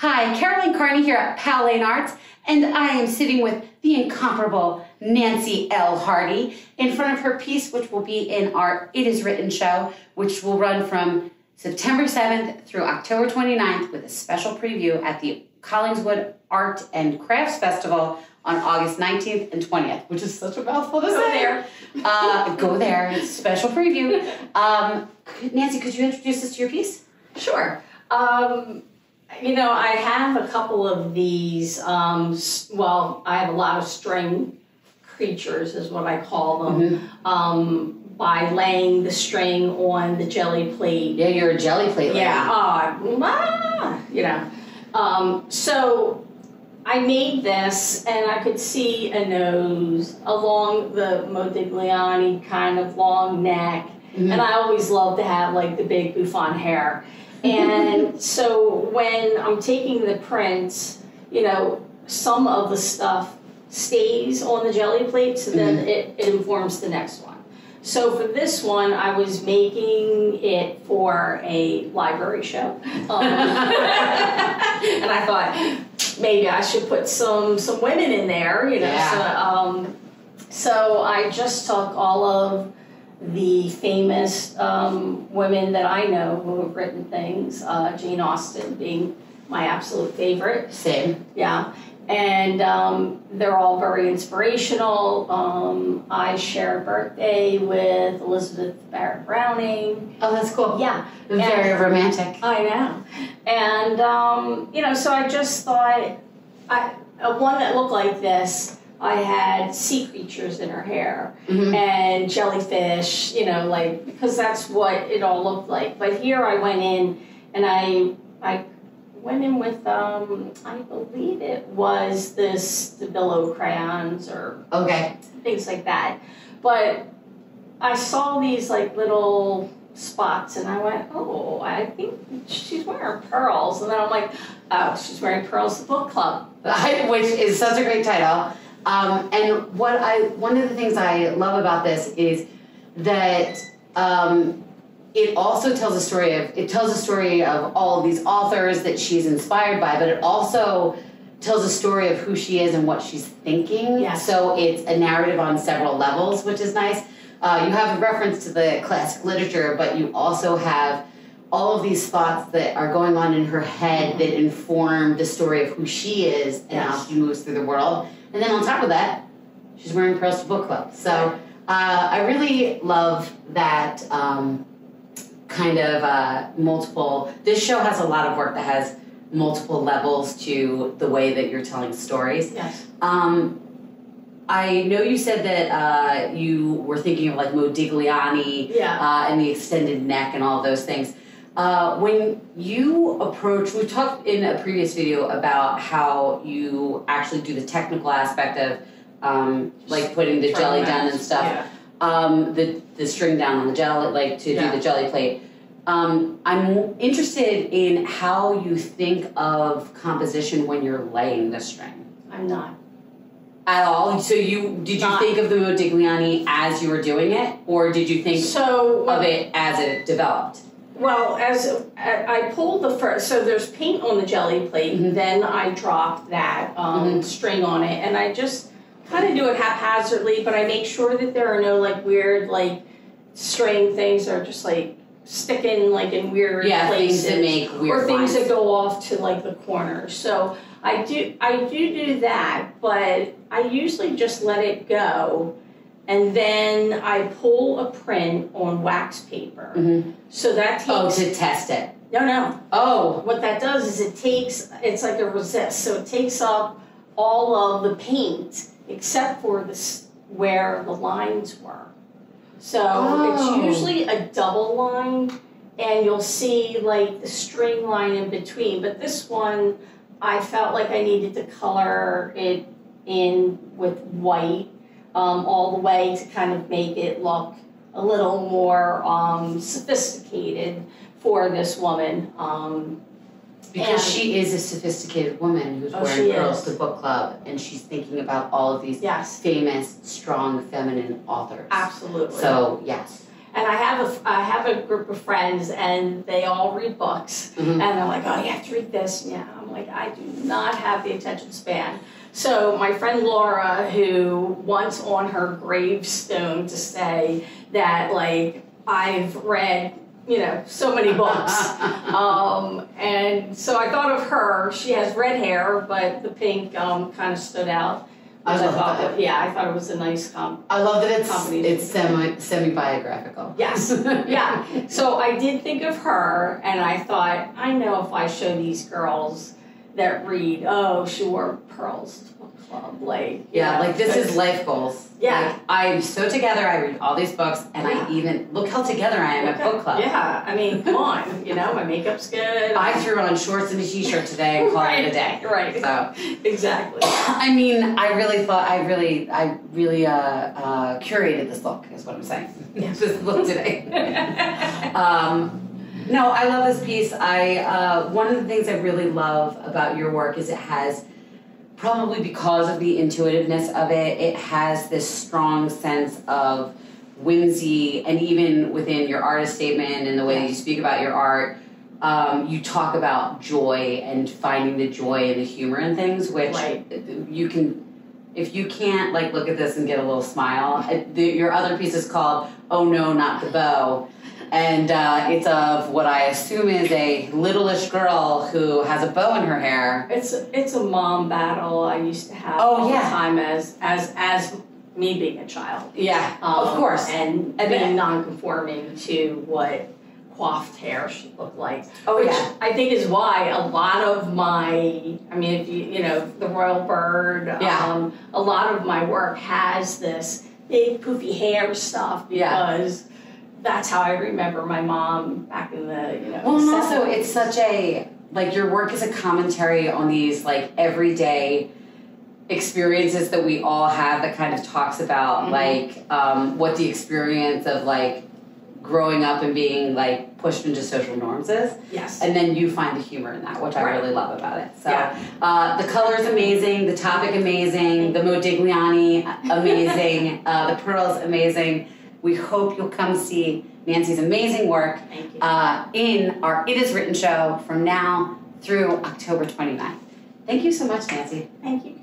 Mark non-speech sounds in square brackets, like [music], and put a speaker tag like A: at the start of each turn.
A: Hi, Caroline Kearney here at Powell Lane Arts, and I am sitting with the incomparable Nancy L. Harty in front of her piece, which will be in our It Is Written show, which will run from September 7th through October 29th with a special preview at the Collingswood Art and Crafts Festival on August 19th and 20th, which is such a mouthful to
B: Go
A: say.
B: there.
A: Uh, go there. It's a special preview. Um, Nancy, could you introduce us to your piece?
B: Sure. Um, you know, I have a couple of these. Um, well, I have a lot of string creatures, is what I call them. Um, by laying the string on the jelly plate.
A: Yeah, you're a jelly plate lady.
B: Yeah. Uh, ah, you know. Um, so I made this, and I could see a nose along the Modigliani kind of long neck.
A: Mhm.
B: And I always love to have like the big bouffant hair. And so when I'm taking the prints, you know, some of the stuff stays on the jelly plate, so then it, it informs the next one. So for this one, I was making it for a library show. Um, [laughs] [laughs] and I thought maybe I should put some some women in there, you know.
A: Yeah.
B: So, um, so I just took all of the famous um, women that I know who have written things, uh, Jane Austen being my absolute favorite.
A: Same.
B: Yeah. And um, they're all very inspirational. Um, I share a birthday with Elizabeth Barrett Browning.
A: Oh, that's cool.
B: Yeah,
A: Very romantic.
B: I know. And, um, you know, so I just thought, I, one that looked like this, I had sea creatures in her hair
A: Mhm.
B: and jellyfish, you know, like, because that's what it all looked like. But here I went in and I, I went in with, um, I believe it was this, the billow crayons or
A: Okay.
B: things like that. But I saw these like little spots and I went, oh, I think she's wearing pearls. And then I'm like, oh, she's wearing pearls at the book club. [laughs]
A: Which is such a great title. Um, and what I one of the things I love about this is that um, it also tells a story of it tells a story of all of these authors that she's inspired by, but it also tells a story of who she is and what she's thinking.
B: Yes.
A: So it's a narrative on several levels, which is nice. Uh, you have a reference to the classic literature, but you also have all of these thoughts that are going on in her head that inform the story of who she is and how she moves through the world. And then on top of that, she's wearing pearls to book club. So uh, I really love that um, kind of uh, multiple. This show has a lot of work that has multiple levels to the way that you're telling stories.
B: Yes.
A: Um, I know you said that uh, you were thinking of like Modigliani
B: Yeah.
A: uh, and the extended neck and all those things. Uh, when you approach, we talked in a previous video about how you actually do the technical aspect of um, like putting the jelly down and stuff,
B: Yeah.
A: um, the the string down on the jelly, like to
B: Yeah.
A: do the jelly plate. Um, I'm interested in how you think of composition when you're laying the string
B: I'm not.
A: at all. So you did you
B: Not-
A: think of the Modigliani as you were doing it, or did you think
B: So,
A: of it as it developed?
B: Well, as I pulled the first, so there's paint on the jelly plate,
A: Mhm.
B: then I dropped that um,
A: Mhm.
B: string on it, and I just kind of do it haphazardly, but I make sure that there are no like weird like string things that are just like sticking like in weird
A: Yeah,
B: places.
A: things that make weird
B: or things
A: lines.
B: that go off to like the corners. So I do I do do that, but I usually just let it go, and then I pull a print on wax paper.
A: Mhm.
B: So that takes
A: Oh, to test it.
B: no no.
A: Oh,
B: What that does is it takes it's like a resist, so it takes up all of the paint except for the s- where the lines were. So
A: Oh.
B: it's usually a double line, and you'll see like the string line in between. But this one, I felt like I needed to color it in with white um, all the way to kind of make it look a little more um, sophisticated for this woman. Um,
A: because
B: And-
A: she is a sophisticated woman who's
B: Oh,
A: wearing
B: is.
A: to book club, and she's thinking about all of these
B: yes,
A: famous, strong, feminine authors.
B: absolutely.
A: So yes.
B: And I have a I have a group of friends, and they all read books,
A: Mhm.
B: and they're like, "Oh, you have to read this." Yeah, I'm like, I do not have the attention span. So my friend Laura, who wants on her gravestone to say that like I've read, you know, so many books, [laughs] um, and so I thought of her. She has red hair, but the pink um, kind of stood out.
A: I love
B: thought,
A: that.
B: Yeah, I thought it was a nice comp.
A: I love that it's
B: Companies.
A: it's semi semi biographical.
B: Yes, [laughs] yeah. So I did think of her, and I thought, I know if I show these girls that read, oh, she wore Pearls to book club, like
A: Yeah, like this is life goals.
B: Yeah.
A: Like, I'm so together, I read all these books, and
B: Yeah.
A: I even look how together I am at book club.
B: Yeah, I mean, come on, you know, my makeup's good.
A: I threw on shorts and a t-shirt today and called it a day.
B: right.
A: So, [laughs]
B: exactly.
A: I mean, I really thought, I really, I really uh, uh, curated this look, is what I'm saying. [laughs] this look today. um, no, I love this piece. I uh, one of the things I really love about your work is it has probably because of the intuitiveness of it, it has this strong sense of whimsy, and even within your artist statement and the way that you speak about your art. Um, you talk about joy and finding the joy and the humor in things, which
B: Right.
A: you can, if you can't like look at this and get a little smile. uh, The, your other piece is called "Oh No, Not the Bow," and uh, it's of what I assume is a little-ish girl who has a bow in her hair.
B: It's it's a mom battle I used to have
A: Oh,
B: all
A: yeah.
B: the time as as as me being a child.
A: Yeah,
B: Um,
A: of course.
B: And,
A: And
B: being non-conforming to what coiffed hair should look like.
A: Oh
B: which
A: yeah.
B: I think is why a lot of my, I mean, if you, you know, the royal bird,
A: Yeah.
B: um, a lot of my work has this big poofy hair stuff
A: Yeah.
B: because that's how I remember my mom back in the, you know,
A: Well, and also it's such a like your work is a commentary on these like everyday experiences that we all have that kind of talks about
B: Mhm.
A: like um, what the experience of like growing up and being like pushed into social norms is
B: yes.
A: and then you find the humor in that which i really love about it so
B: Yeah.
A: uh, the color is amazing the topic amazing the modigliani amazing [laughs] uh, the pearls amazing we hope you'll come see nancy's amazing work
B: Thank you.
A: uh, in our It Is Written show from now through October 29th. Thank you so much, Nancy.
B: Thank you.